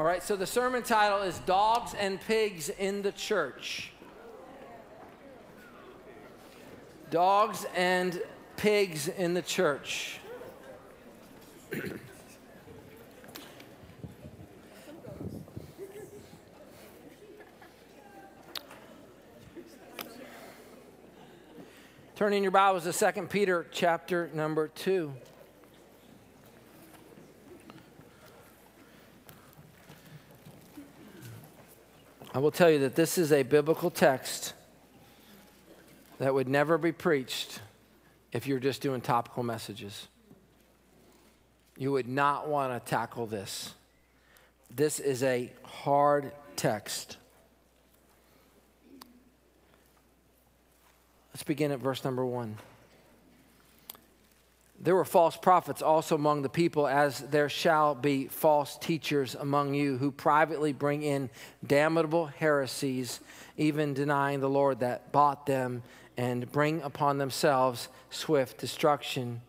All right, so the sermon title is Dogs and Pigs in the Church. Dogs and Pigs in the Church. Turning your Bibles to 2 Peter chapter number 2. I will tell you that this is a biblical text that would never be preached if you're just doing topical messages. You would not want to tackle this. This is a hard text. Let's begin at verse number one. There were false prophets also among the people, as there shall be false teachers among you who privately bring in damnable heresies, even denying the Lord that bought them, and bring upon themselves swift destruction.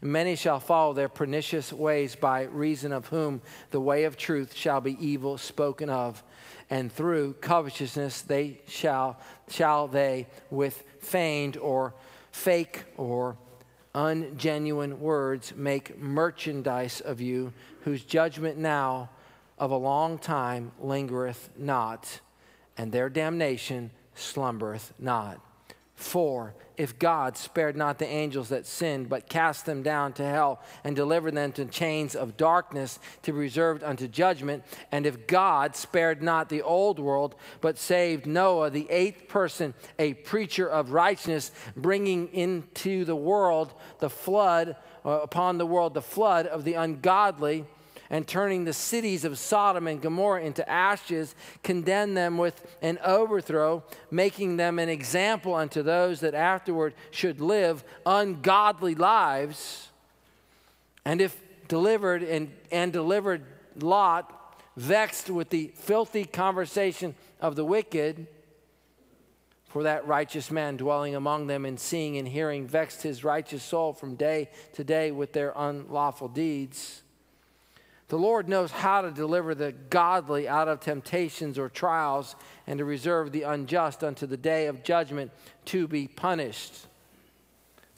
Many shall follow their pernicious ways, by reason of whom the way of truth shall be evil spoken of, and through covetousness they shall shall they with feigned or fake or ungenuine words make merchandise of you, whose judgment now of a long time lingereth not, and their damnation slumbereth not. For if God spared not the angels that sinned, but cast them down to hell and delivered them to chains of darkness to be reserved unto judgment, and if God spared not the old world, but saved Noah, the eighth person, a preacher of righteousness, bringing into the world the flood, uh, upon the world the flood of the ungodly, and turning the cities of Sodom and Gomorrah into ashes, condemn them with an overthrow, making them an example unto those that afterward should live ungodly lives. And if delivered and, and delivered Lot, vexed with the filthy conversation of the wicked, for that righteous man dwelling among them and seeing and hearing vexed his righteous soul from day to day with their unlawful deeds. The Lord knows how to deliver the godly out of temptations or trials and to reserve the unjust unto the day of judgment to be punished.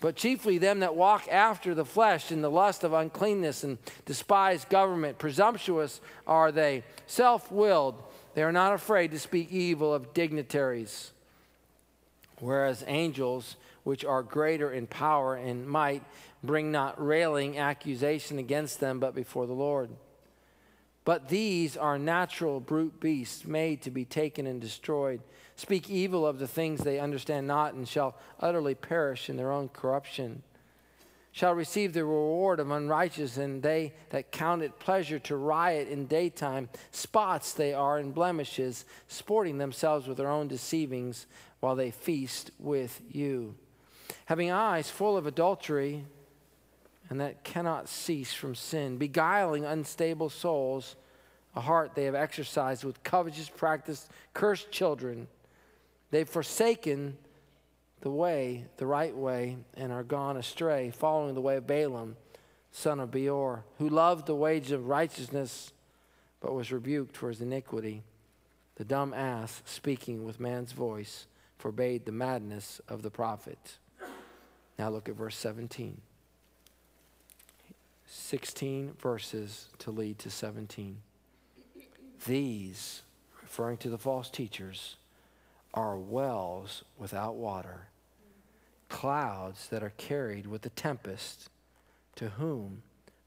But chiefly them that walk after the flesh in the lust of uncleanness and despise government. Presumptuous are they, self willed. They are not afraid to speak evil of dignitaries. Whereas angels, which are greater in power and might, bring not railing accusation against them, but before the Lord. But these are natural brute beasts made to be taken and destroyed. Speak evil of the things they understand not, and shall utterly perish in their own corruption. Shall receive the reward of unrighteousness, and they that count it pleasure to riot in daytime. Spots they are and blemishes, sporting themselves with their own deceivings while they feast with you. Having eyes full of adultery, and that cannot cease from sin, beguiling unstable souls, a heart they have exercised with covetous practice, cursed children. They've forsaken the way, the right way, and are gone astray, following the way of Balaam, son of Beor, who loved the wages of righteousness, but was rebuked for his iniquity. The dumb ass, speaking with man's voice, forbade the madness of the prophet. Now look at verse 17. 16 verses to lead to 17. These, referring to the false teachers, are wells without water, clouds that are carried with the tempest, to whom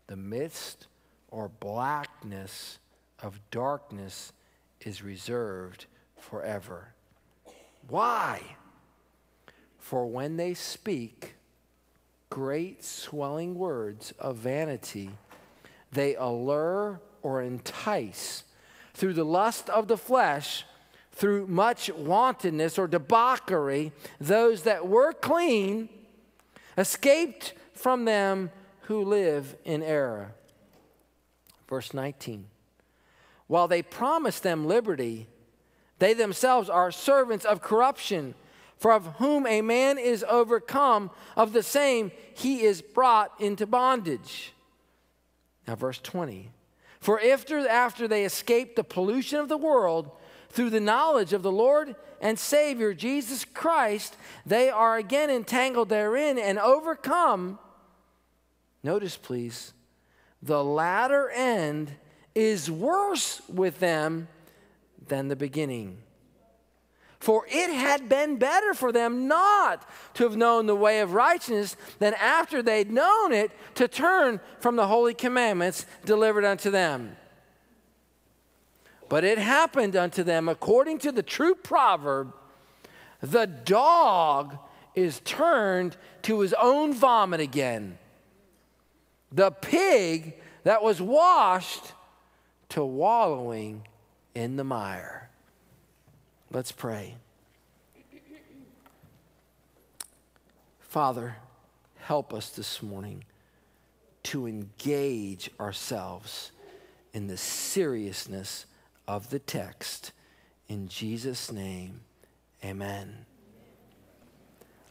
the mist or blackness of darkness is reserved forever. Why? For when they speak, great swelling words of vanity. They allure or entice through the lust of the flesh, through much wantonness or debauchery, those that were clean escaped from them who live in error. Verse 19. While they promise them liberty, they themselves are servants of corruption. For of whom a man is overcome, of the same he is brought into bondage. Now, verse 20. For after, after they escape the pollution of the world through the knowledge of the Lord and Savior Jesus Christ, they are again entangled therein and overcome. Notice, please, the latter end is worse with them than the beginning. For it had been better for them not to have known the way of righteousness than after they'd known it to turn from the holy commandments delivered unto them. But it happened unto them according to the true proverb the dog is turned to his own vomit again. The pig that was washed to wallowing in the mire. Let's pray. Father, help us this morning to engage ourselves in the seriousness of the text. In Jesus' name, amen.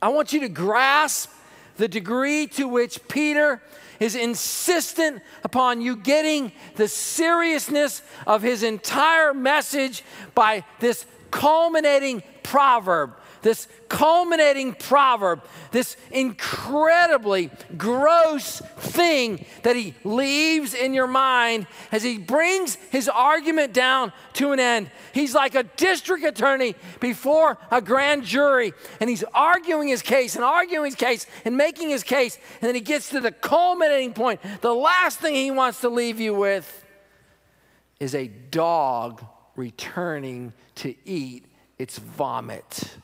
I want you to grasp the degree to which Peter is insistent upon you getting the seriousness of his entire message by this culminating proverb this culminating proverb, this incredibly gross thing that he leaves in your mind as he brings his argument down to an end. He's like a district attorney before a grand jury, and he's arguing his case and arguing his case and making his case, and then he gets to the culminating point. The last thing he wants to leave you with is a dog returning to eat its vomit.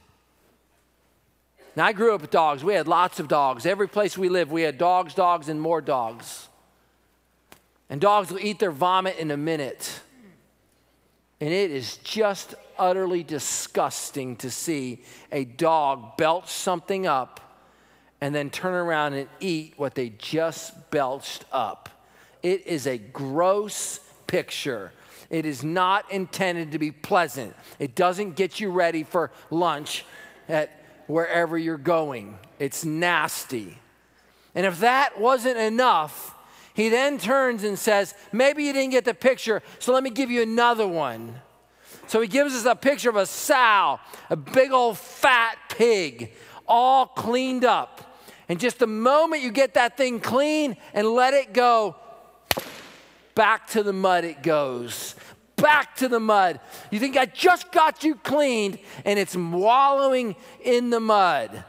Now, I grew up with dogs. We had lots of dogs. Every place we lived, we had dogs, dogs, and more dogs. And dogs will eat their vomit in a minute. And it is just utterly disgusting to see a dog belch something up and then turn around and eat what they just belched up. It is a gross picture. It is not intended to be pleasant. It doesn't get you ready for lunch at wherever you're going. It's nasty. And if that wasn't enough, he then turns and says, Maybe you didn't get the picture, so let me give you another one. So he gives us a picture of a sow, a big old fat pig, all cleaned up. And just the moment you get that thing clean and let it go, back to the mud it goes back to the mud. You think I just got you cleaned and it's wallowing in the mud.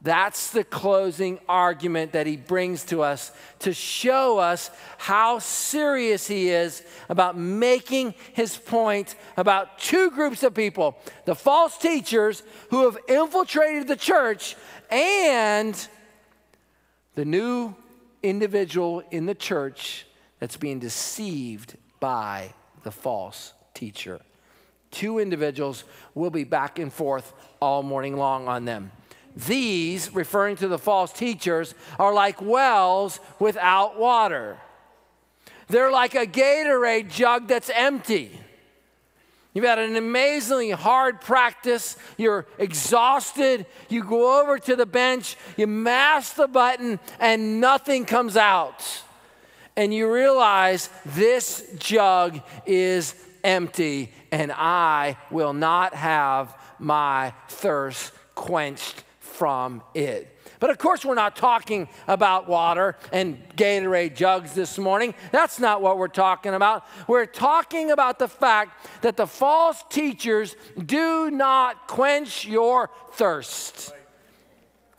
That's the closing argument that he brings to us to show us how serious he is about making his point about two groups of people the false teachers who have infiltrated the church and the new individual in the church that's being deceived by the false teacher. Two individuals will be back and forth all morning long on them. These, referring to the false teachers, are like wells without water. They're like a Gatorade jug that's empty. You've had an amazingly hard practice. You're exhausted. You go over to the bench, you mash the button, and nothing comes out and you realize this jug is empty and I will not have my thirst quenched from it. But of course, we're not talking about water and Gatorade jugs this morning. That's not what we're talking about. We're talking about the fact that the false teachers do not quench your thirst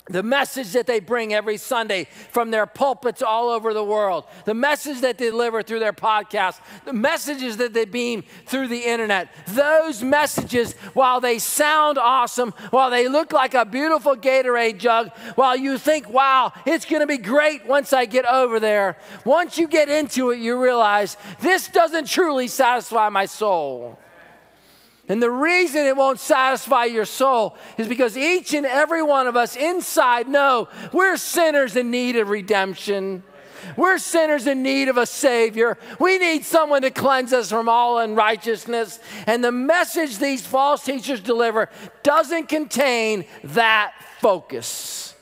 the message that they bring every Sunday from their pulpits all over the world, the message that they deliver through their podcast, the messages that they beam through the internet, those messages, while they sound awesome, while they look like a beautiful Gatorade jug, while you think, wow, it's going to be great once I get over there, once you get into it, you realize this doesn't truly satisfy my soul. And the reason it won't satisfy your soul is because each and every one of us inside know we're sinners in need of redemption. We're sinners in need of a Savior. We need someone to cleanse us from all unrighteousness. And the message these false teachers deliver doesn't contain that focus.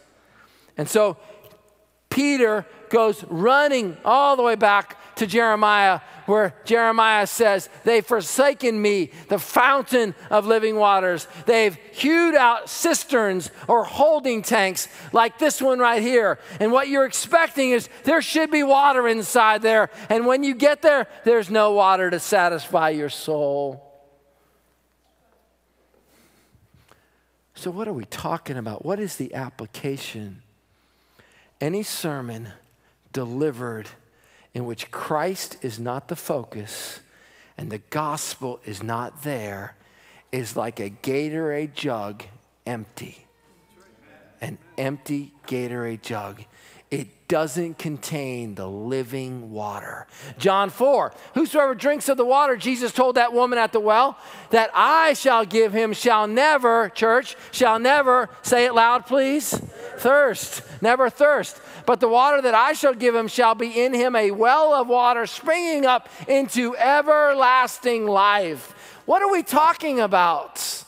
And so Peter goes running all the way back to Jeremiah where Jeremiah says, They've forsaken me, the fountain of living waters. They've hewed out cisterns or holding tanks like this one right here. And what you're expecting is there should be water inside there. And when you get there, there's no water to satisfy your soul. So, what are we talking about? What is the application? Any sermon delivered in which Christ is not the focus and the gospel is not there is like a Gatorade jug empty. An empty Gatorade jug it doesn't contain the living water. John 4 Whosoever drinks of the water, Jesus told that woman at the well, that I shall give him, shall never, church, shall never, say it loud, please, thirst, never thirst. But the water that I shall give him shall be in him a well of water springing up into everlasting life. What are we talking about?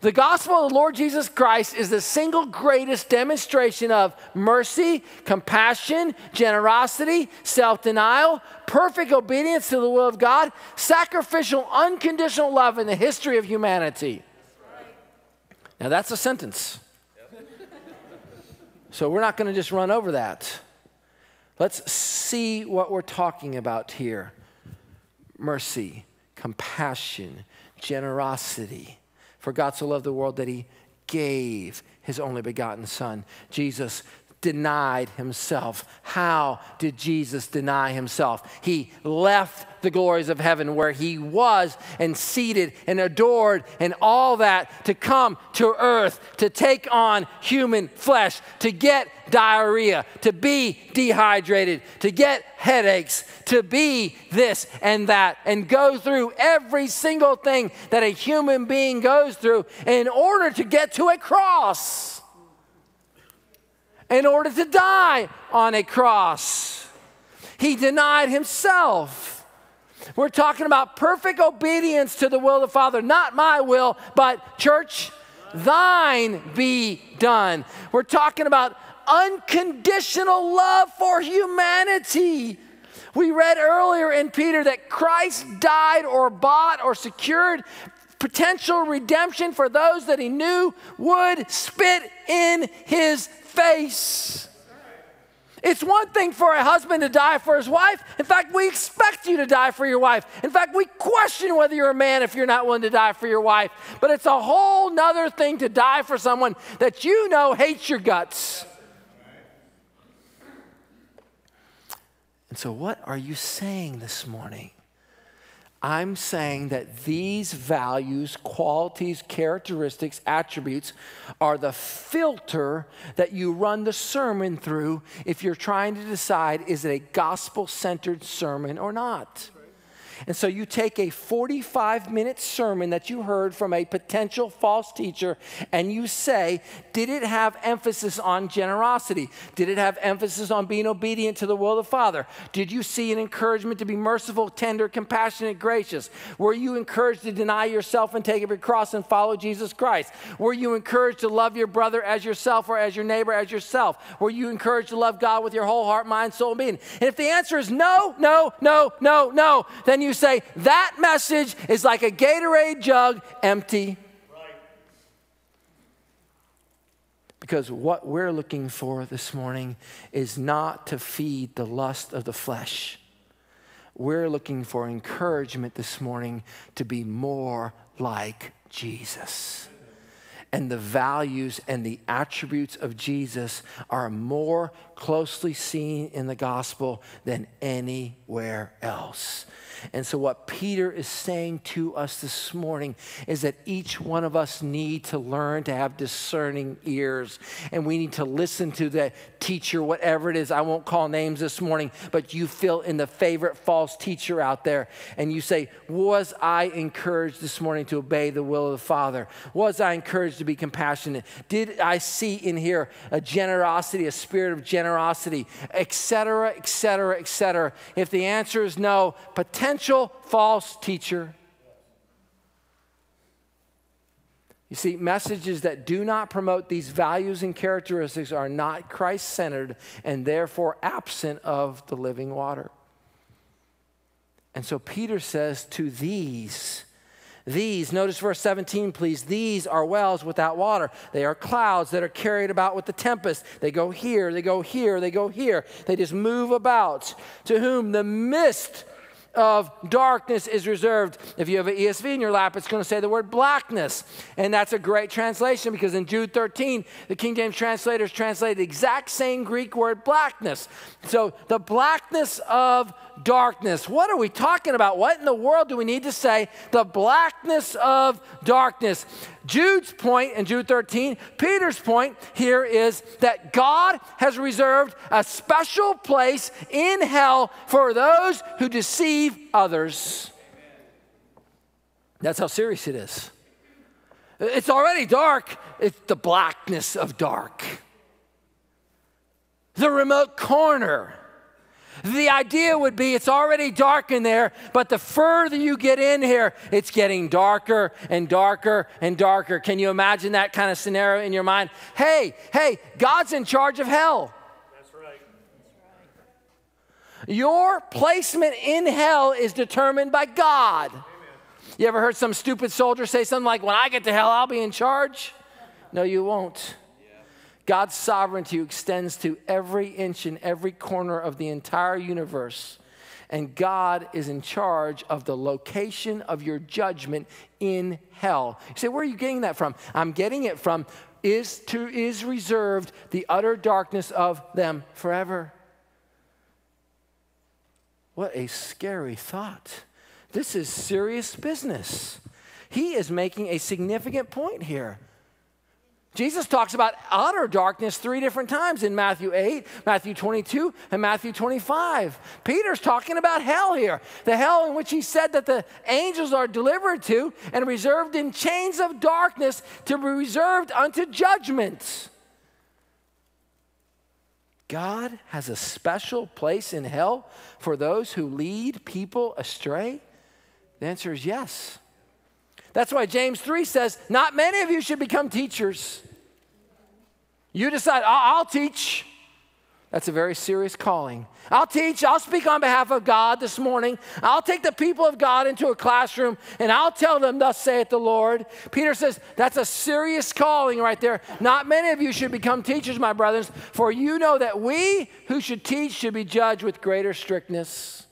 The gospel of the Lord Jesus Christ is the single greatest demonstration of mercy, compassion, generosity, self denial, perfect obedience to the will of God, sacrificial, unconditional love in the history of humanity. Now, that's a sentence. So, we're not going to just run over that. Let's see what we're talking about here mercy, compassion, generosity for God so loved the world that he gave his only begotten Son. Jesus denied himself. How did Jesus deny himself? He left the glories of heaven where he was and seated and adored and all that to come to earth, to take on human flesh, to get diarrhea, to be dehydrated, to get headaches, to be this and that, and go through every single thing that a human being goes through in order to get to a cross in order to die on a cross. He denied himself. We're talking about perfect obedience to the will of the Father, not my will, but church, thine be done. We're talking about unconditional love for humanity. We read earlier in Peter that Christ died or bought or secured potential redemption for those that he knew would spit in his face. It's one thing for a husband to die for his wife. In fact, we expect you to die for your wife. In fact, we question whether you're a man if you're not willing to die for your wife. But it's a whole nother thing to die for someone that you know hates your guts. And so, what are you saying this morning? I'm saying that these values, qualities, characteristics, attributes are the filter that you run the sermon through if you're trying to decide is it a gospel centered sermon or not. And so you take a 45 minute sermon that you heard from a potential false teacher and you say, did it have emphasis on generosity? Did it have emphasis on being obedient to the will of the Father? Did you see an encouragement to be merciful, tender, compassionate, gracious? Were you encouraged to deny yourself and take up your cross and follow Jesus Christ? Were you encouraged to love your brother as yourself or as your neighbor as yourself? Were you encouraged to love God with your whole heart, mind, soul, and being? And if the answer is no, no, no, no, no, then you you say, that message is like a Gatorade jug empty. Because what we're looking for this morning is not to feed the lust of the flesh. We're looking for encouragement this morning to be more like Jesus and the values and the attributes of Jesus are more closely seen in the gospel than anywhere else. And so, what Peter is saying to us this morning is that each one of us need to learn to have discerning ears. And we need to listen to the teacher, whatever it is. I won't call names this morning, but you fill in the favorite false teacher out there. And you say, Was I encouraged this morning to obey the will of the Father? Was I encouraged to be compassionate? Did I see in here a generosity, a spirit of generosity, etc., etc., etc.? If the answer is no, potentially potential false teacher. You see, messages that do not promote these values and characteristics are not Christ centered and therefore absent of the living water. And so Peter says, To these, these, notice verse 17, please. These are wells without water. They are clouds that are carried about with the tempest. They go here, they go here, they go here. They just move about. To whom the mist of darkness is reserved. If you have an ESV in your lap, it's going to say the word blackness. And that's a great translation because in Jude 13, the King James translators translate the exact same Greek word blackness. So the blackness of darkness. What are we talking about? What in the world do we need to say? The blackness of darkness. Jude's point in Jude 13, Peter's point here is that God has reserved a special place in hell for those who deceive others. That's how serious it is. It's already dark, it's the blackness of dark. The remote corner the idea would be it's already dark in there, but the further you get in here, it's getting darker and darker and darker. Can you imagine that kind of scenario in your mind? Hey, hey, God's in charge of hell. That's right. Your placement in hell is determined by God. Amen. You ever heard some stupid soldier say something like, When I get to hell, I'll be in charge? No, you won't. God's sovereignty extends to every inch and every corner of the entire universe. And God is in charge of the location of your judgment in hell. You say, where are you getting that from? I'm getting it from is to is reserved the utter darkness of them forever. What a scary thought. This is serious business. He is making a significant point here. Jesus talks about utter darkness three different times in Matthew 8, Matthew 22, and Matthew 25. Peter's talking about hell here, the hell in which he said that the angels are delivered to and reserved in chains of darkness to be reserved unto judgment. God has a special place in hell for those who lead people astray? The answer is yes. That's why James 3 says, Not many of you should become teachers. You decide, I'll, teach. That's a very serious calling. I'll teach, I'll speak on behalf of God this morning. I'll take the people of God into a classroom and I'll tell them, Thus saith the Lord. Peter says, That's a serious calling right there. Not many of you should become teachers, my brothers, for you know that we who should teach should be judged with greater strictness.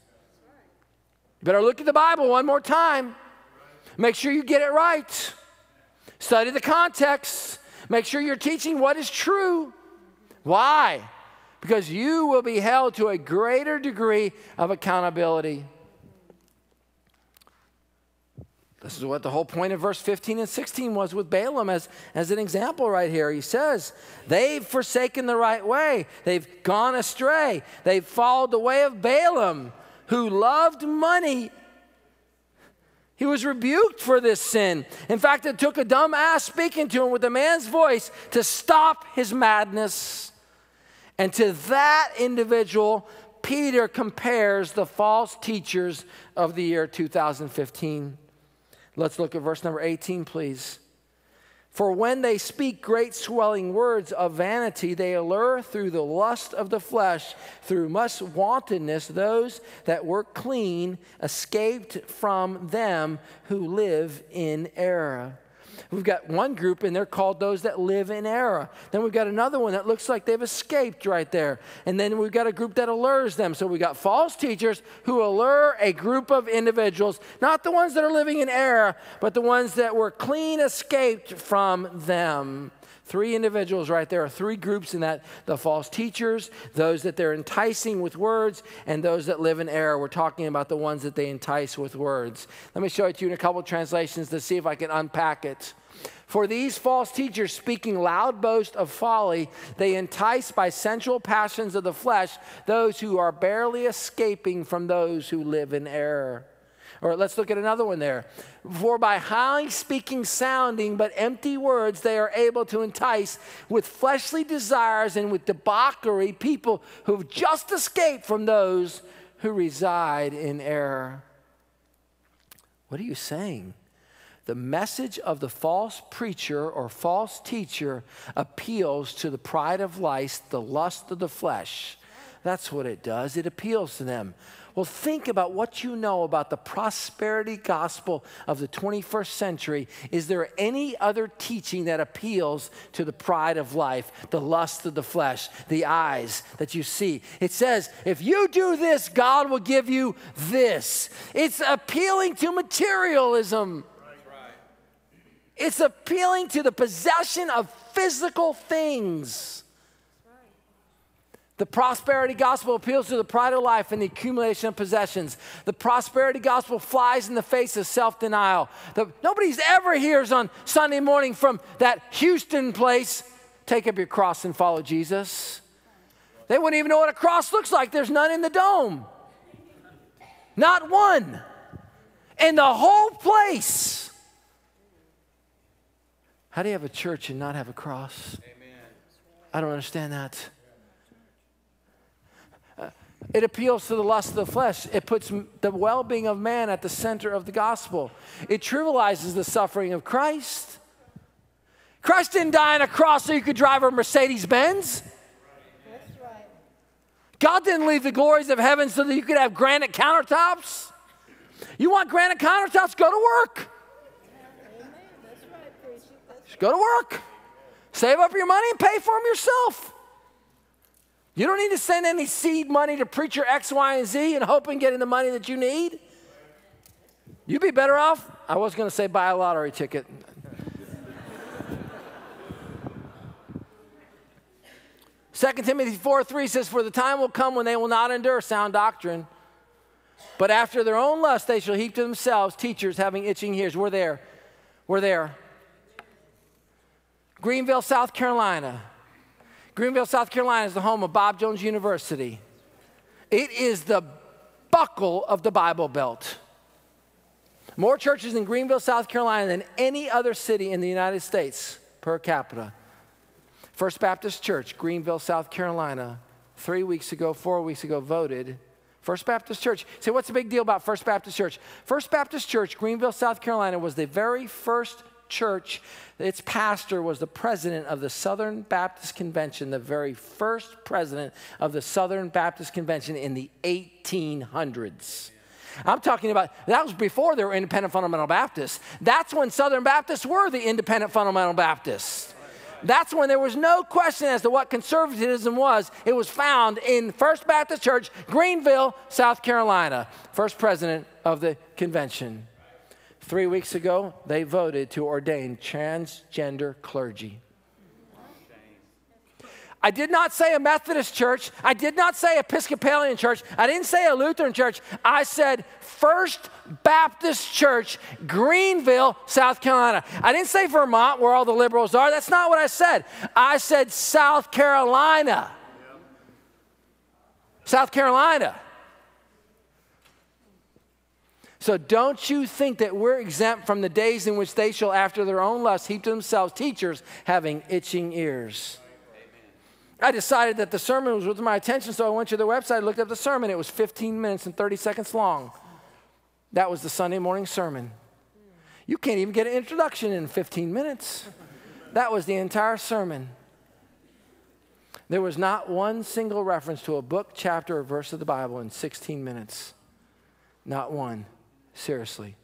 Better look at the Bible one more time. Make sure you get it right. Study the context. Make sure you're teaching what is true. Why? Because you will be held to a greater degree of accountability. This is what the whole point of verse 15 and 16 was with Balaam as, as an example right here. He says, They've forsaken the right way, they've gone astray, they've followed the way of Balaam, who loved money he was rebuked for this sin. In fact, it took a dumb ass speaking to him with a man's voice to stop his madness. And to that individual, Peter compares the false teachers of the year 2015. Let's look at verse number 18, please. For when they speak great swelling words of vanity, they allure through the lust of the flesh, through much wantonness, those that were clean escaped from them who live in error. We've got one group and they're called those that live in error. Then we've got another one that looks like they've escaped right there. And then we've got a group that allures them. So we've got false teachers who allure a group of individuals, not the ones that are living in error, but the ones that were clean escaped from them. Three individuals right there, are three groups in that the false teachers, those that they're enticing with words, and those that live in error. We're talking about the ones that they entice with words. Let me show it to you in a couple translations to see if I can unpack it. For these false teachers, speaking loud boast of folly, they entice by sensual passions of the flesh those who are barely escaping from those who live in error. Or let's look at another one there. For by high speaking, sounding, but empty words, they are able to entice with fleshly desires and with debauchery people who've just escaped from those who reside in error. What are you saying? The message of the false preacher or false teacher appeals to the pride of life, the lust of the flesh. That's what it does. It appeals to them. Well, think about what you know about the prosperity gospel of the 21st century. Is there any other teaching that appeals to the pride of life, the lust of the flesh, the eyes that you see? It says, if you do this, God will give you this. It's appealing to materialism. It's appealing to the possession of physical things. The prosperity gospel appeals to the pride of life and the accumulation of possessions. The prosperity gospel flies in the face of self denial. Nobody's ever hears on Sunday morning from that Houston place take up your cross and follow Jesus. They wouldn't even know what a cross looks like. There's none in the dome. Not one. In the whole place. How do you have a church and not have a cross? Amen. I don't understand that. It appeals to the lust of the flesh. It puts the well being of man at the center of the gospel. It trivializes the suffering of Christ. Christ didn't die on a cross so you could drive a Mercedes Benz. God didn't leave the glories of heaven so that you could have granite countertops. You want granite countertops? Go to work. Just go to work. Save up your money and pay for them yourself. You don't need to send any seed money to preacher X, Y, and Z and hoping getting the money that you need. You'd be better off. I was going to say buy a lottery ticket. Second Timothy 4 3 says, For the time will come when they will not endure sound doctrine, but after their own lust they shall heap to themselves teachers having itching ears. We're there. We're there. Greenville, South Carolina. Greenville, South Carolina is the home of Bob Jones University. It is the buckle of the Bible Belt. More churches in Greenville, South Carolina than any other city in the United States per capita. First Baptist Church, Greenville, South Carolina, three weeks ago, four weeks ago, voted. First Baptist Church. Say, what's the big deal about First Baptist Church? First Baptist Church, Greenville, South Carolina, was the very first church. Its pastor was the president of the Southern Baptist Convention, the very first president of the Southern Baptist Convention in the 1800s. I'm talking about that was before there were independent fundamental Baptists. That's when Southern Baptists were the independent fundamental Baptists. That's when there was no question as to what conservatism was. It was found in First Baptist Church, Greenville, South Carolina, first president of the convention. Three weeks ago, they voted to ordain transgender clergy. I did not say a Methodist church. I did not say Episcopalian church. I didn't say a Lutheran church. I said First Baptist Church, Greenville, South Carolina. I didn't say Vermont, where all the liberals are. That's not what I said. I said South Carolina. South Carolina. So don't you think that we're exempt from the days in which they shall, after their own lust, heap to themselves teachers having itching ears. I decided that the sermon was worth my attention, so I went to their website, looked up the sermon. It was 15 minutes and 30 seconds long. That was the Sunday morning sermon. You can't even get an introduction in 15 minutes. That was the entire sermon. There was not one single reference to a book, chapter, or verse of the Bible in 16 minutes. Not one. Seriously.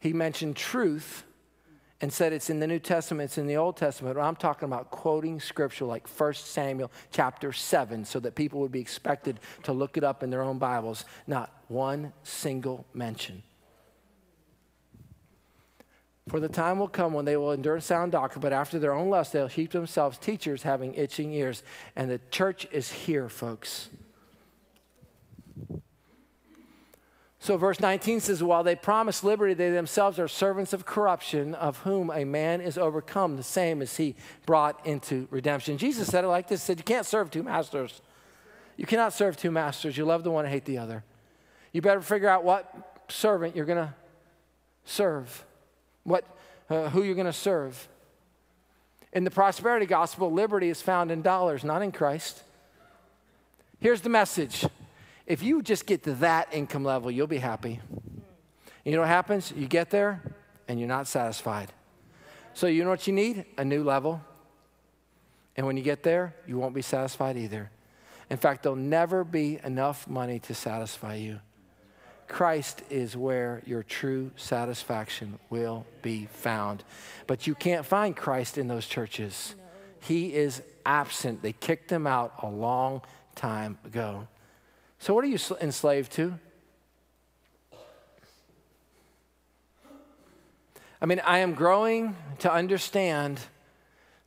He mentioned truth and said it's in the New Testament, it's in the Old Testament. I'm talking about quoting scripture like 1 Samuel chapter 7 so that people would be expected to look it up in their own Bibles. Not one single mention. For the time will come when they will endure sound doctrine, but after their own lust, they'll heap themselves teachers having itching ears. And the church is here, folks. So, verse 19 says, While they promise liberty, they themselves are servants of corruption, of whom a man is overcome, the same as he brought into redemption. Jesus said it like this said, You can't serve two masters. You cannot serve two masters. You love the one and hate the other. You better figure out what servant you're going to serve, what, uh, who you're going to serve. In the prosperity gospel, liberty is found in dollars, not in Christ. Here's the message if you just get to that income level, you'll be happy. You know what happens? You get there and you're not satisfied. So, you know what you need? A new level. And when you get there, you won't be satisfied either. In fact, there'll never be enough money to satisfy you. Christ is where your true satisfaction will be found. But you can't find Christ in those churches. He is absent. They kicked him out a long time ago. So, what are you enslaved to? I mean, I am growing to understand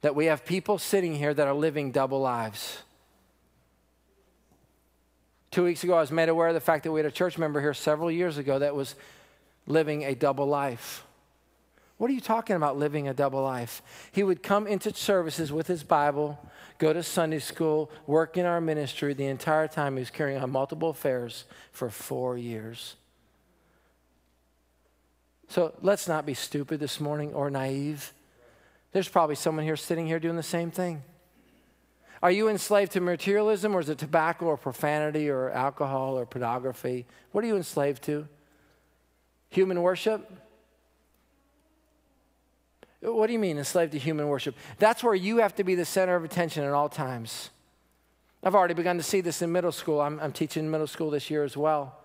that we have people sitting here that are living double lives. Two weeks ago, I was made aware of the fact that we had a church member here several years ago that was living a double life. What are you talking about living a double life? He would come into services with his Bible, go to Sunday school, work in our ministry the entire time. He was carrying on multiple affairs for four years. So let's not be stupid this morning or naive. There's probably someone here sitting here doing the same thing. Are you enslaved to materialism or is it tobacco or profanity or alcohol or pornography? What are you enslaved to? Human worship? What do you mean, enslaved to human worship? That's where you have to be the center of attention at all times. I've already begun to see this in middle school. I'm, I'm teaching middle school this year as well.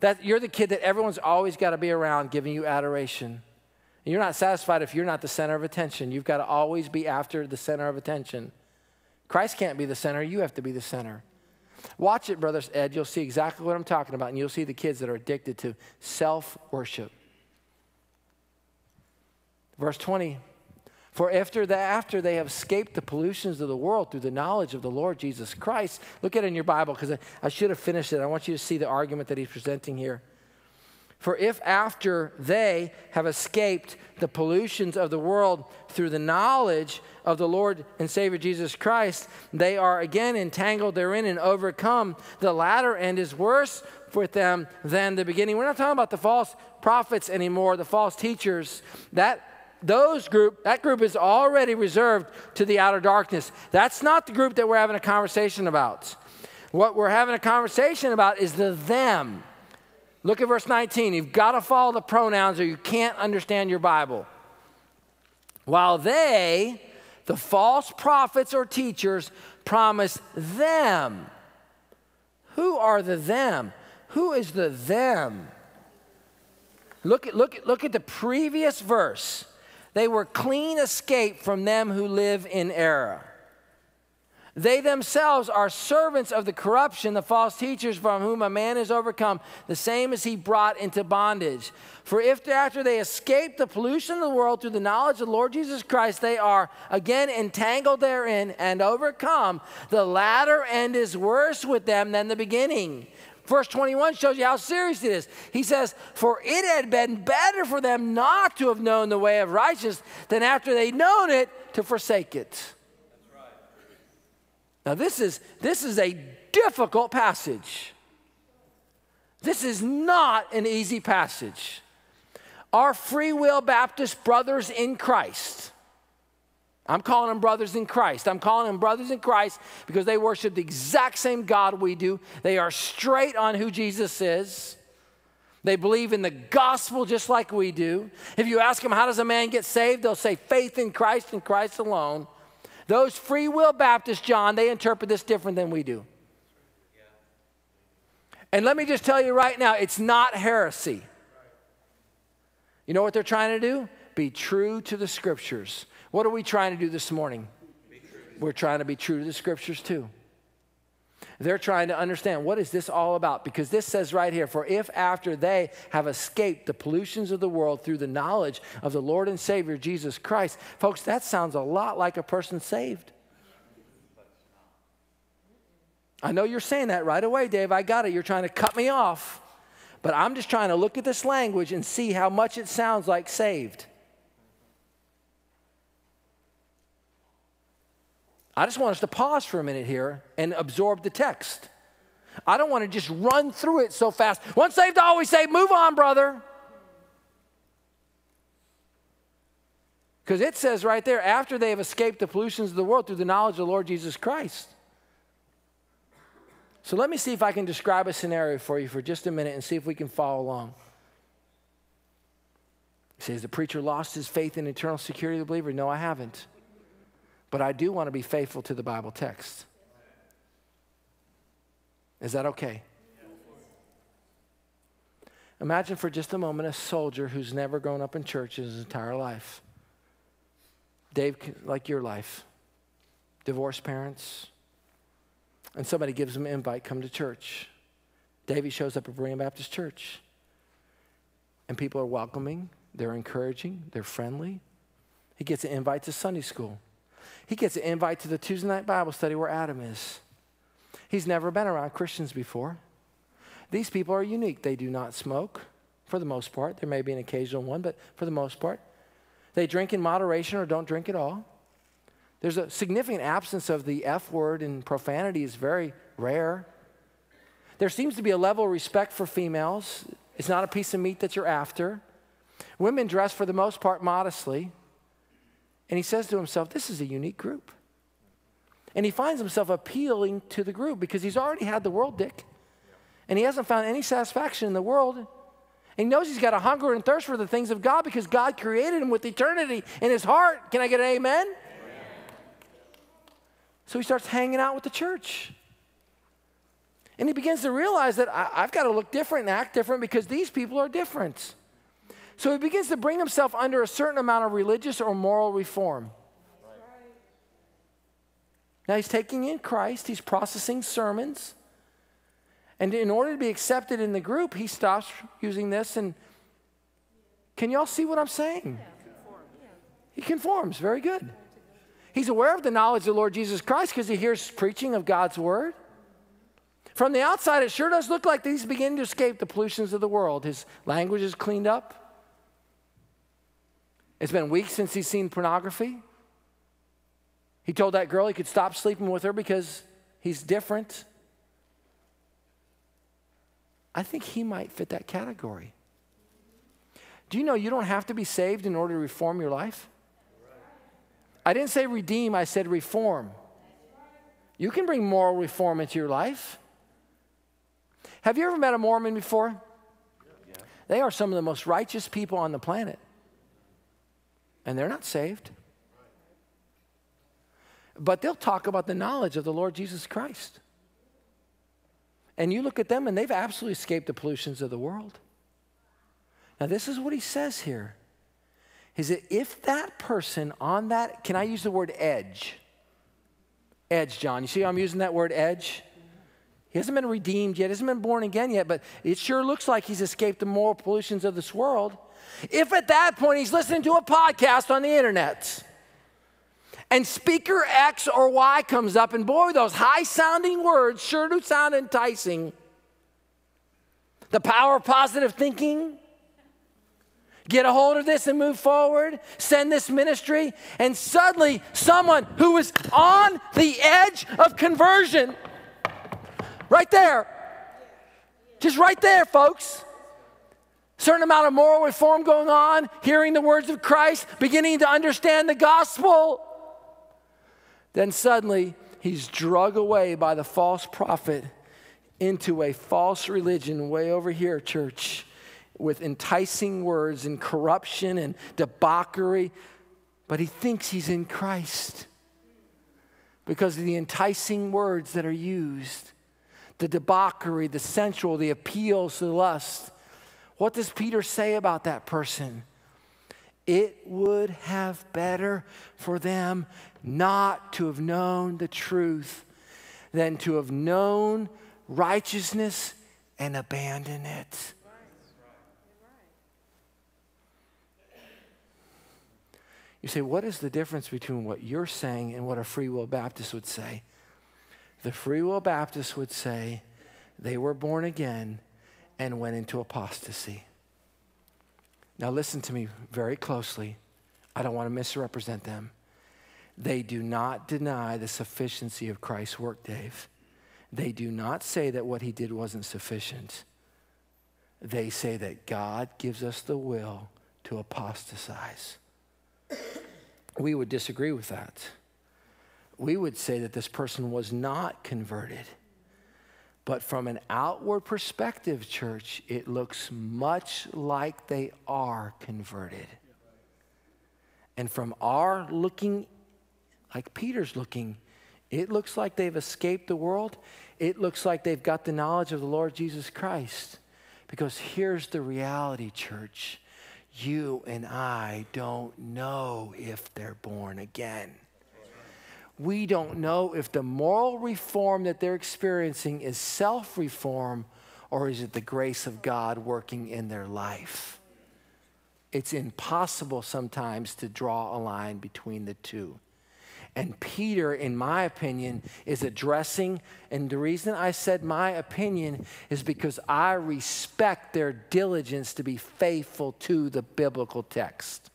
That you're the kid that everyone's always got to be around giving you adoration. And you're not satisfied if you're not the center of attention. You've got to always be after the center of attention. Christ can't be the center, you have to be the center. Watch it, brothers Ed. You'll see exactly what I'm talking about, and you'll see the kids that are addicted to self worship. Verse 20 For after, the, after they have escaped the pollutions of the world through the knowledge of the Lord Jesus Christ, look at it in your Bible because I, I should have finished it. I want you to see the argument that he's presenting here. For if after they have escaped the pollutions of the world through the knowledge of the Lord and Savior Jesus Christ, they are again entangled therein and overcome, the latter end is worse with them than the beginning. We're not talking about the false prophets anymore, the false teachers. That those group that group is already reserved to the outer darkness. That's not the group that we're having a conversation about. What we're having a conversation about is the them Look at verse 19. You've got to follow the pronouns or you can't understand your Bible. While they, the false prophets or teachers, promise them. Who are the them? Who is the them? Look at, look, at, look at the previous verse. They were clean escape from them who live in error. They themselves are servants of the corruption, the false teachers from whom a man is overcome, the same as he brought into bondage. For if after they escape the pollution of the world through the knowledge of the Lord Jesus Christ, they are again entangled therein and overcome, the latter end is worse with them than the beginning. Verse 21 shows you how serious it is. He says, For it had been better for them not to have known the way of righteousness than after they'd known it to forsake it. Now, this is, this is a difficult passage. This is not an easy passage. Our free will Baptist brothers in Christ, I'm calling them brothers in Christ. I'm calling them brothers in Christ because they worship the exact same God we do. They are straight on who Jesus is. They believe in the gospel just like we do. If you ask them, how does a man get saved? They'll say, faith in Christ and Christ alone. Those free will Baptists, John, they interpret this different than we do. And let me just tell you right now, it's not heresy. You know what they're trying to do? Be true to the scriptures. What are we trying to do this morning? We're trying to be true to the scriptures too. They're trying to understand what is this all about? Because this says right here, for if after they have escaped the pollutions of the world through the knowledge of the Lord and Savior Jesus Christ, folks, that sounds a lot like a person saved. I know you're saying that right away, Dave. I got it. You're trying to cut me off. But I'm just trying to look at this language and see how much it sounds like saved. I just want us to pause for a minute here and absorb the text. I don't want to just run through it so fast. Once saved, always saved. Move on, brother. Because it says right there, after they have escaped the pollutions of the world through the knowledge of the Lord Jesus Christ. So let me see if I can describe a scenario for you for just a minute and see if we can follow along. He says, The preacher lost his faith in eternal security of the believer. No, I haven't. But I do want to be faithful to the Bible text. Is that okay? Imagine for just a moment a soldier who's never grown up in church his entire life. Dave, like your life, divorced parents, and somebody gives him an invite, come to church. Davey shows up at Berean Baptist Church, and people are welcoming, they're encouraging, they're friendly. He gets an invite to Sunday school. He gets an invite to the Tuesday night Bible study where Adam is. He's never been around Christians before. These people are unique. They do not smoke, for the most part. There may be an occasional one, but for the most part, they drink in moderation or don't drink at all. There's a significant absence of the F word and profanity is very rare. There seems to be a level of respect for females. It's not a piece of meat that you're after. Women dress for the most part modestly. And he says to himself, This is a unique group. And he finds himself appealing to the group because he's already had the world dick. And he hasn't found any satisfaction in the world. And he knows he's got a hunger and thirst for the things of God because God created him with eternity in his heart. Can I get an amen? amen. So he starts hanging out with the church. And he begins to realize that I, have got to look different and act different because these people are different. So he begins to bring himself under a certain amount of religious or moral reform. Now he's taking in Christ, he's processing sermons. And in order to be accepted in the group, he stops using this. And can y'all see what I'm saying? He conforms. Very good. He's aware of the knowledge of the Lord Jesus Christ because he hears preaching of God's word. From the outside, it sure does look like he's beginning to escape the pollutions of the world. His language is cleaned up. It's been weeks since he's seen pornography. He told that girl he could stop sleeping with her because he's different. I think he might fit that category. Do you know you don't have to be saved in order to reform your life? I didn't say redeem, I said reform. You can bring moral reform into your life. Have you ever met a Mormon before? They are some of the most righteous people on the planet and they're not saved. But they'll talk about the knowledge of the Lord Jesus Christ. And you look at them and they've absolutely escaped the pollutions of the world. Now, this is what he says here is that if that person on that, can I use the word edge? Edge, John. You see I'm using that word edge? He hasn't been redeemed yet, hasn't been born again yet, but it sure looks like he's escaped the moral pollutions of this world. If at that point he's listening to a podcast on the internet and speaker X or Y comes up, and boy, those high sounding words sure do sound enticing. The power of positive thinking. Get a hold of this and move forward. Send this ministry. And suddenly, someone who was on the edge of conversion, right there, just right there, folks certain amount of moral reform going on, hearing the words of Christ, beginning to understand the gospel. Then suddenly he's drug away by the false prophet into a false religion way over here, church, with enticing words and corruption and debauchery. But he thinks he's in Christ because of the enticing words that are used the debauchery, the sensual, the appeals to the lust. What does Peter say about that person? It would have better for them not to have known the truth than to have known righteousness and abandon it. You say, what is the difference between what you're saying and what a free will Baptist would say? The free will Baptist would say they were born again and went into apostasy. Now, listen to me very closely. I don't want to misrepresent them. They do not deny the sufficiency of Christ's work, Dave. They do not say that what he did wasn't sufficient. They say that God gives us the will to apostatize. We would disagree with that. We would say that this person was not converted. But from an outward perspective, church, it looks much like they are converted. And from our looking, like Peter's looking, it looks like they've escaped the world. It looks like they've got the knowledge of the Lord Jesus Christ. Because here's the reality, church you and I don't know if they're born again. We don't know if the moral reform that they're experiencing is self reform or is it the grace of God working in their life? It's impossible sometimes to draw a line between the two. And Peter, in my opinion, is addressing, and the reason I said my opinion is because I respect their diligence to be faithful to the biblical text.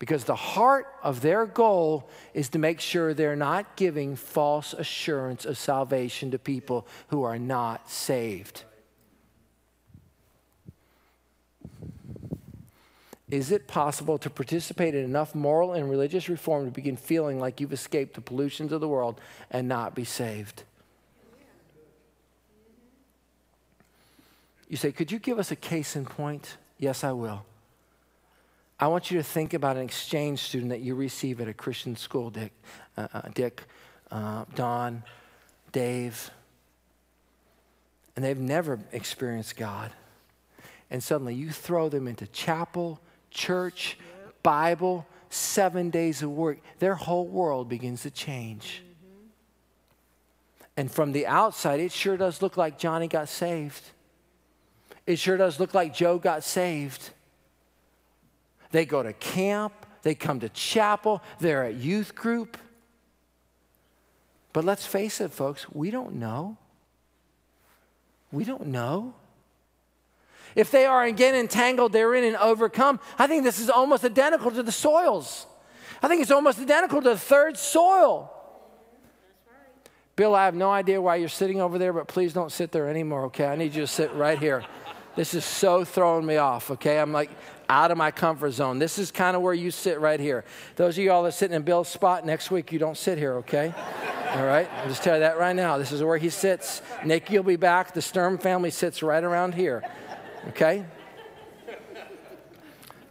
Because the heart of their goal is to make sure they're not giving false assurance of salvation to people who are not saved. Is it possible to participate in enough moral and religious reform to begin feeling like you've escaped the pollutions of the world and not be saved? You say, Could you give us a case in point? Yes, I will. I want you to think about an exchange student that you receive at a Christian school, Dick, uh, uh, Dick uh, Don, Dave, and they've never experienced God. And suddenly you throw them into chapel church, Bible, seven days of work, their whole world begins to change. And from the outside, it sure does look like Johnny got saved. It sure does look like Joe got saved. They go to camp, they come to chapel, they're at youth group. But let's face it, folks, we don't know. We don't know. If they are again entangled therein and overcome, I think this is almost identical to the soils. I think it's almost identical to the third soil. Bill, I have no idea why you're sitting over there, but please don't sit there anymore, okay? I need you to sit right here. This is so throwing me off, okay? I'm like out of my comfort zone. This is kind of where you sit right here. Those of y'all that are sitting in Bill's spot next week, you don't sit here, okay? All right? I'll just tell you that right now. This is where he sits. Nick, you'll be back. The Sturm family sits right around here. Okay?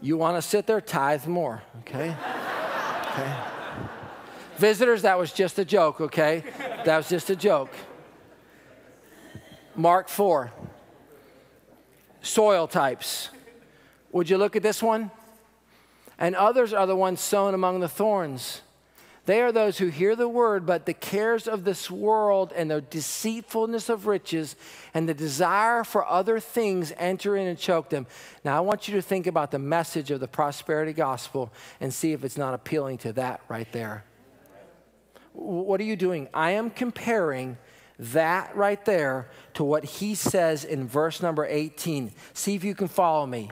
You want to sit there, tithe more, okay? Okay. Visitors, that was just a joke, okay? That was just a joke. Mark 4. Soil types. Would you look at this one? And others are the ones sown among the thorns. They are those who hear the word, but the cares of this world and the deceitfulness of riches and the desire for other things enter in and choke them. Now, I want you to think about the message of the prosperity gospel and see if it's not appealing to that right there. What are you doing? I am comparing that right there to what he says in verse number 18. See if you can follow me.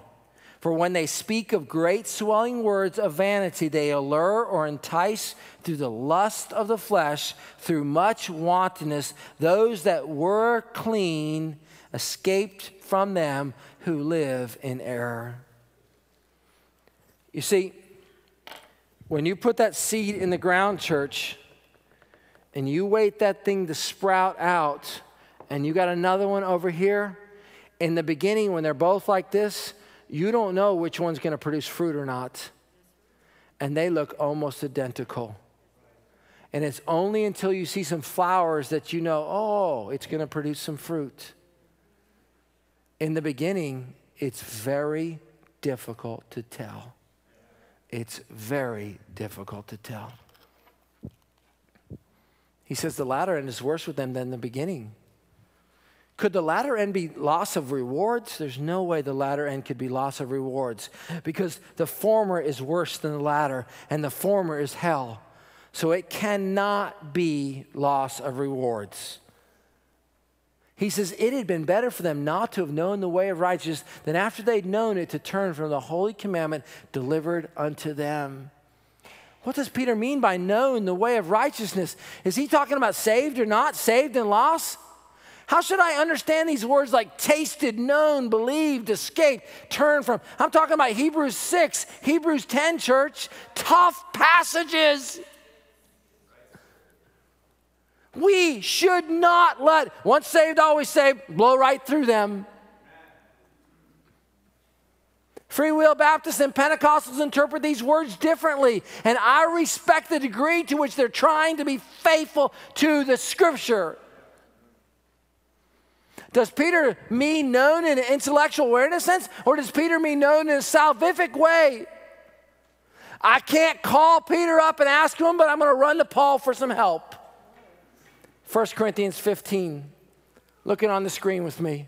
For when they speak of great swelling words of vanity, they allure or entice through the lust of the flesh, through much wantonness, those that were clean escaped from them who live in error. You see, when you put that seed in the ground, church, and you wait that thing to sprout out, and you got another one over here, in the beginning, when they're both like this, you don't know which one's going to produce fruit or not. And they look almost identical. And it's only until you see some flowers that you know, oh, it's going to produce some fruit. In the beginning, it's very difficult to tell. It's very difficult to tell. He says the latter end is worse with them than the beginning. Could the latter end be loss of rewards? There's no way the latter end could be loss of rewards because the former is worse than the latter, and the former is hell. So it cannot be loss of rewards. He says it had been better for them not to have known the way of righteousness than after they'd known it to turn from the holy commandment delivered unto them. What does Peter mean by known the way of righteousness? Is he talking about saved or not, saved and lost? How should I understand these words like tasted, known, believed, escaped, turned from? I'm talking about Hebrews 6, Hebrews 10, church. Tough passages. We should not let once saved, always saved blow right through them. Free Will Baptists and Pentecostals interpret these words differently, and I respect the degree to which they're trying to be faithful to the scripture. Does Peter mean known in an intellectual awareness sense, or does Peter mean known in a salvific way? I can't call Peter up and ask him, but I'm going to run to Paul for some help. 1 Corinthians 15, looking on the screen with me.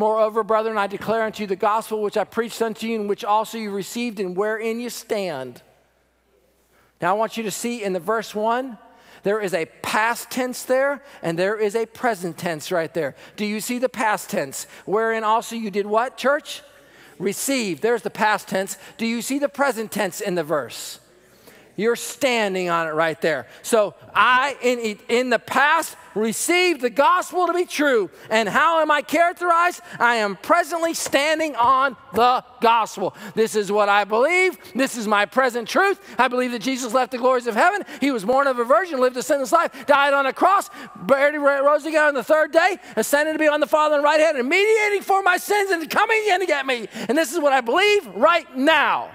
Moreover, brethren, I declare unto you the gospel which I preached unto you, and which also you received, and wherein you stand. Now, I want you to see in the verse 1, there is a past tense there, and there is a present tense right there. Do you see the past tense? Wherein also you did what, church? Receive. There's the past tense. Do you see the present tense in the verse? You're standing on it right there. So I, in, in the past, received the gospel to be true. And how am I characterized? I am presently standing on the gospel. This is what I believe. This is my present truth. I believe that Jesus left the glories of heaven. He was born of a virgin, lived a sinless life, died on a cross, buried, rose again on the third day, ascended to be on the Father and right hand, and mediating for my sins and coming in to get me. And this is what I believe right now.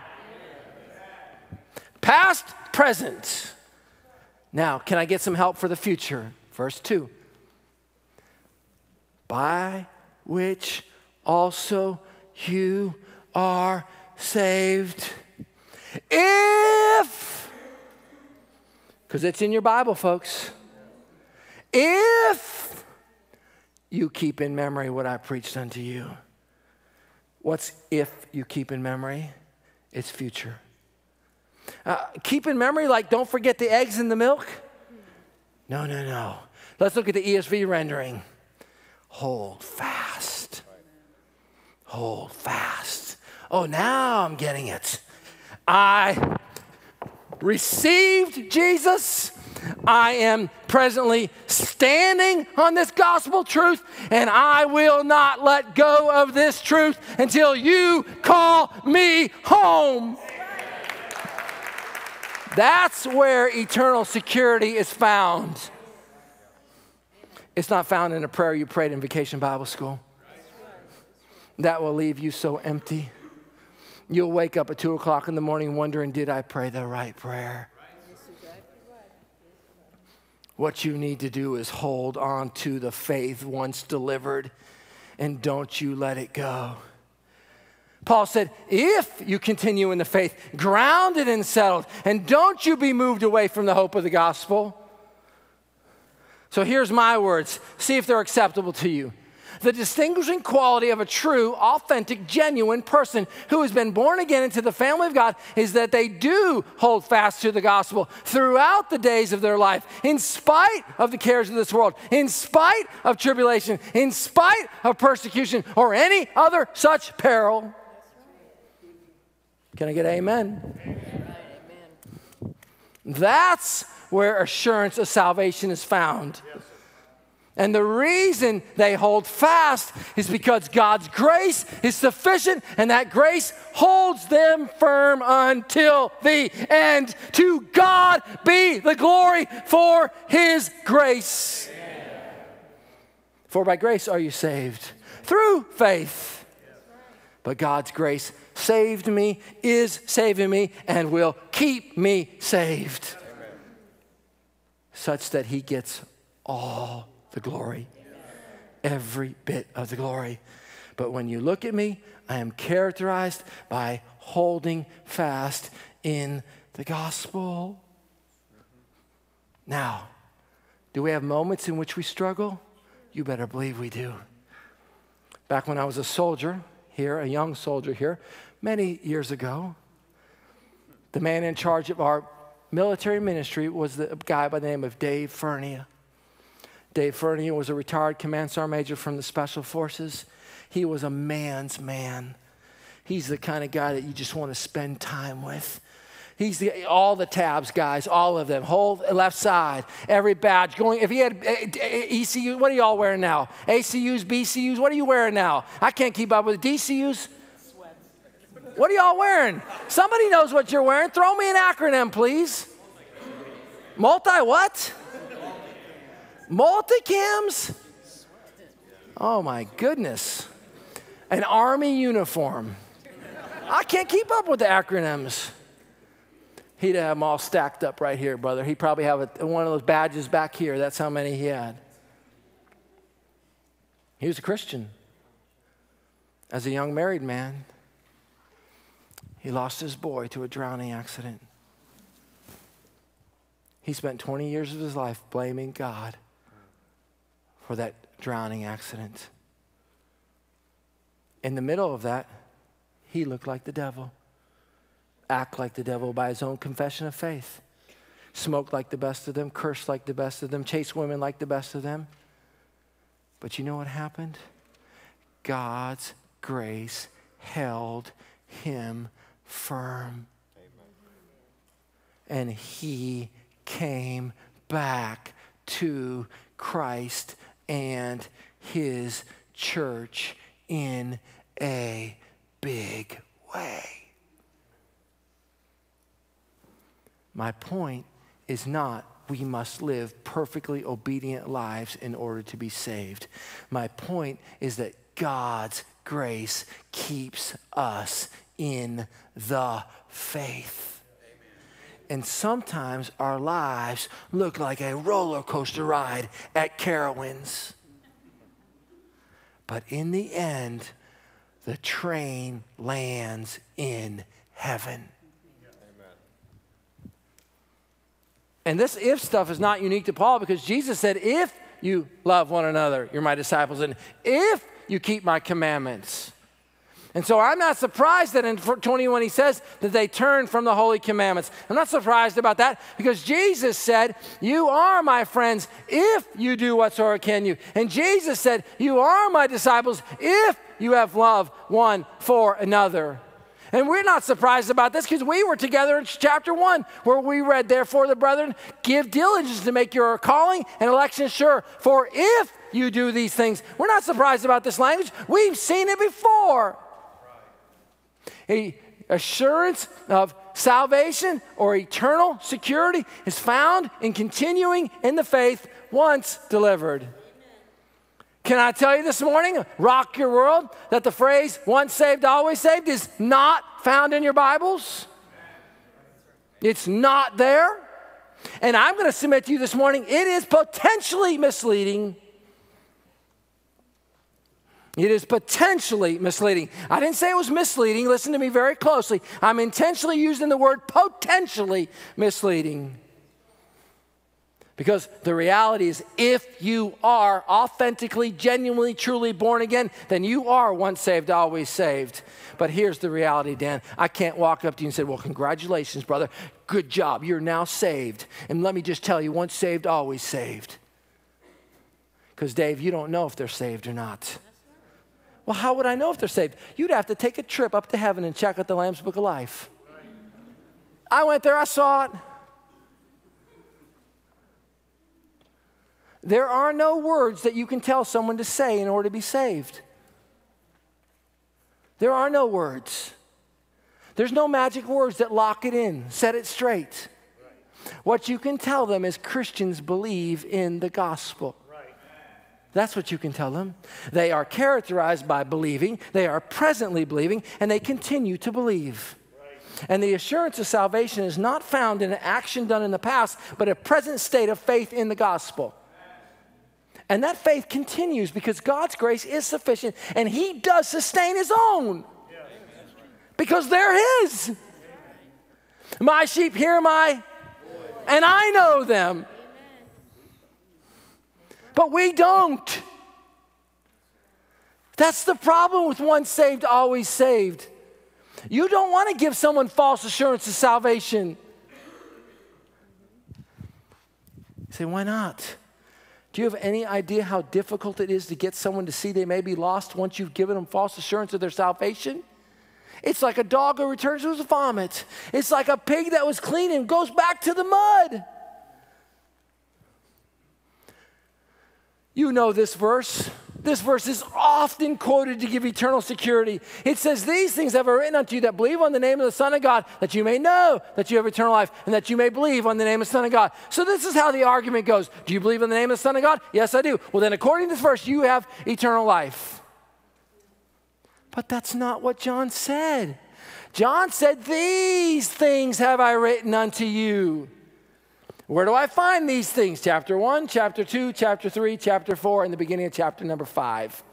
Past, present. Now, can I get some help for the future? Verse 2 By which also you are saved. If, because it's in your Bible, folks, if you keep in memory what I preached unto you. What's if you keep in memory? It's future. Uh, keep in memory, like, don't forget the eggs and the milk. No, no, no. Let's look at the ESV rendering. Hold fast. Hold fast. Oh, now I'm getting it. I received Jesus. I am presently standing on this gospel truth, and I will not let go of this truth until you call me home. That's where eternal security is found. It's not found in a prayer you prayed in vacation Bible school. That will leave you so empty. You'll wake up at 2 o'clock in the morning wondering, did I pray the right prayer? What you need to do is hold on to the faith once delivered and don't you let it go. Paul said, if you continue in the faith, grounded and settled, and don't you be moved away from the hope of the gospel. So here's my words see if they're acceptable to you. The distinguishing quality of a true, authentic, genuine person who has been born again into the family of God is that they do hold fast to the gospel throughout the days of their life, in spite of the cares of this world, in spite of tribulation, in spite of persecution, or any other such peril. Can I get amen? amen. That's where assurance of salvation is found. And the reason they hold fast is because God's grace is sufficient, and that grace holds them firm until the end. To God be the glory for His grace. For by grace are you saved through faith. But God's grace saved me, is saving me, and will keep me saved, Amen. such that He gets all the glory, every bit of the glory. But when you look at me, I am characterized by holding fast in the gospel. Now, do we have moments in which we struggle? You better believe we do. Back when I was a soldier here, a young soldier here, many years ago. The man in charge of our military ministry was the guy by the name of Dave Fernia. Dave Fernia was a retired command sergeant major from the Special Forces. He was a man's man. He's the kind of guy that you just want to spend time with. He's the, all the tabs guys, all of them, whole left side, every badge going. If he had eh, eh, ECU, what are y'all wearing now? ACUs, BCUs, what are you wearing now? I can't keep up with DCUs. What are y'all wearing? Somebody knows what you're wearing. Throw me an acronym, please. Multi what? Multicams? Oh my goodness. An army uniform. I can't keep up with the acronyms. He'd have them all stacked up right here, brother. He'd probably have a, one of those badges back here. That's how many he had. He was a Christian. As a young married man, he lost his boy to a drowning accident. He spent 20 years of his life blaming God for that drowning accident. In the middle of that, he looked like the devil, act like the devil by his own confession of faith, smoked like the best of them, cursed like the best of them, chased women like the best of them. But you know what happened? God's grace held him firm. And he came back to Christ and his church in a big way. My point is not we must live perfectly obedient lives in order to be saved. My point is that God's grace keeps us in the faith. And sometimes our lives look like a roller coaster ride at Carowinds. But in the end, the train lands in heaven. Amen. And this if stuff is not unique to Paul because Jesus said, If you love one another, you're my disciples, and if you keep my commandments. And so I'm not surprised that in 21 he says that they turn from the holy commandments. I'm not surprised about that because Jesus said, You are my friends if you do whatsoever can you. And Jesus said, You are my disciples if you have love one for another. And we're not surprised about this because we were together in chapter one where we read, Therefore, the brethren, give diligence to make your calling and election sure. For if you do these things, we're not surprised about this language. We've seen it before a assurance of salvation or eternal security is found in continuing in the faith once delivered. Can I tell you this morning, rock your world, that the phrase once saved, always saved is not found in your Bibles? It's not there. And I'm going to submit to you this morning, it is potentially misleading it is potentially misleading. I didn't say it was misleading. Listen to me very closely. I'm intentionally using the word potentially misleading. Because the reality is, if you are authentically, genuinely, truly born again, then you are once saved, always saved. But here's the reality, Dan. I can't walk up to you and say, Well, congratulations, brother. Good job. You're now saved. And let me just tell you, once saved, always saved. Because, Dave, you don't know if they're saved or not. Well, how would I know if they're saved? You'd have to take a trip up to heaven and check out the Lamb's Book of Life. I went there, I saw it. There are no words that you can tell someone to say in order to be saved. There are no words. There's no magic words that lock it in, set it straight. What you can tell them is Christians believe in the gospel. That's what you can tell them. They are characterized by believing, they are presently believing, and they continue to believe. And the assurance of salvation is not found in an action done in the past, but a present state of faith in the gospel. And that faith continues because God's grace is sufficient and He does sustain His own because they're His. My sheep hear my, and I know them but we don't. That's the problem with once saved, always saved. You don't want to give someone false assurance of salvation. You say, why not? Do you have any idea how difficult it is to get someone to see they may be lost once you've given them false assurance of their salvation? It's like a dog who returns to his vomit. It's like a pig that was clean and goes back to the mud. You know this verse. This verse is often quoted to give eternal security. It says, These things have I written unto you that believe on the name of the Son of God, that you may know that you have eternal life, and that you may believe on the name of the Son of God. So, this is how the argument goes Do you believe in the name of the Son of God? Yes, I do. Well, then, according to this verse, you have eternal life. But that's not what John said. John said, These things have I written unto you where do I find these things? Chapter 1, chapter 2, chapter 3, chapter 4, and the beginning of chapter number 5.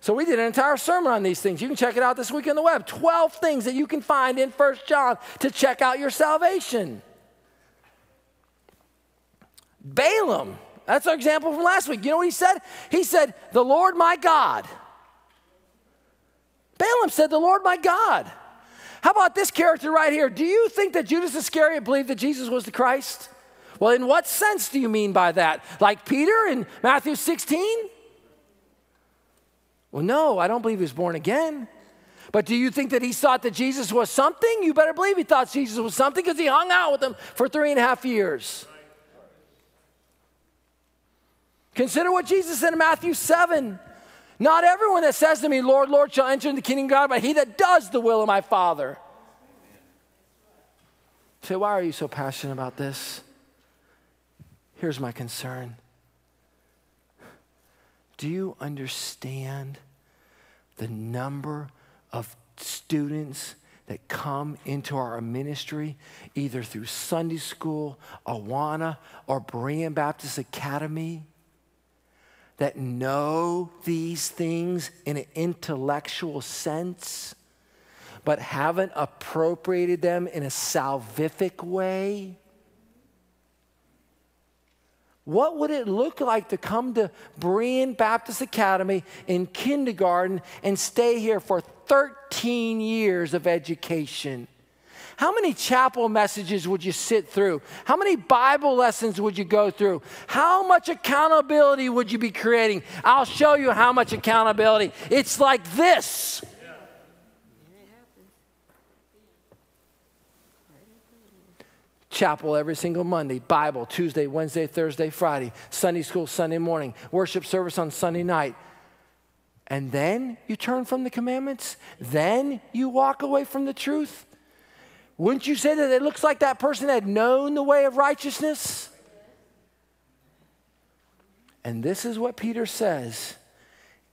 So we did an entire sermon on these things. You can check it out this week on the web. 12 things that you can find in First John to check out your salvation. Balaam, that's our example from last week. You know what he said? He said, The Lord my God. Balaam said, The Lord my God. How about this character right here? Do you think that Judas Iscariot believed that Jesus was the Christ? Well, in what sense do you mean by that? Like Peter in Matthew 16? Well, no, I don't believe he was born again. But do you think that he thought that Jesus was something? You better believe he thought Jesus was something because he hung out with him for three and a half years. Consider what Jesus said in Matthew 7. Not everyone that says to me, Lord, Lord, shall enter into the kingdom of God, but he that does the will of my Father. Say, why are you so passionate about this? Here's my concern. Do you understand the number of students that come into our ministry, either through Sunday school, Awana, or Berean Baptist Academy, that know these things in an intellectual sense, but haven't appropriated them in a salvific way? What would it look like to come to Berean Baptist Academy in kindergarten and stay here for 13 years of education? How many chapel messages would you sit through? How many Bible lessons would you go through? How much accountability would you be creating? I'll show you how much accountability. It's like this. Chapel every single Monday, Bible Tuesday, Wednesday, Thursday, Friday, Sunday school Sunday morning, worship service on Sunday night. And then you turn from the commandments? Then you walk away from the truth? Wouldn't you say that it looks like that person had known the way of righteousness? And this is what Peter says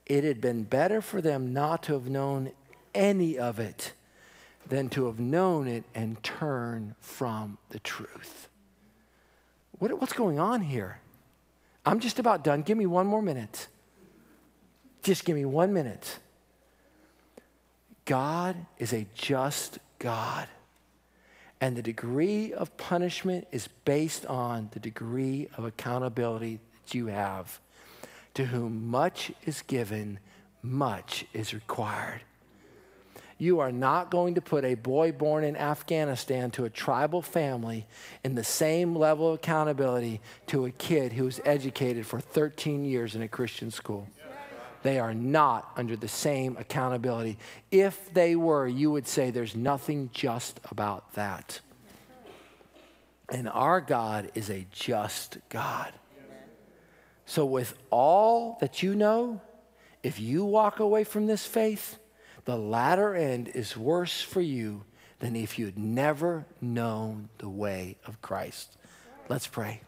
it had been better for them not to have known any of it than to have known it and turn from the truth. What, what's going on here? I'm just about done. Give me one more minute. Just give me one minute. God is a just God. And the degree of punishment is based on the degree of accountability that you have. To whom much is given, much is required. You are not going to put a boy born in Afghanistan to a tribal family in the same level of accountability to a kid who was educated for 13 years in a Christian school. They are not under the same accountability. If they were, you would say there's nothing just about that. And our God is a just God. So, with all that you know, if you walk away from this faith, the latter end is worse for you than if you'd never known the way of Christ. Let's pray.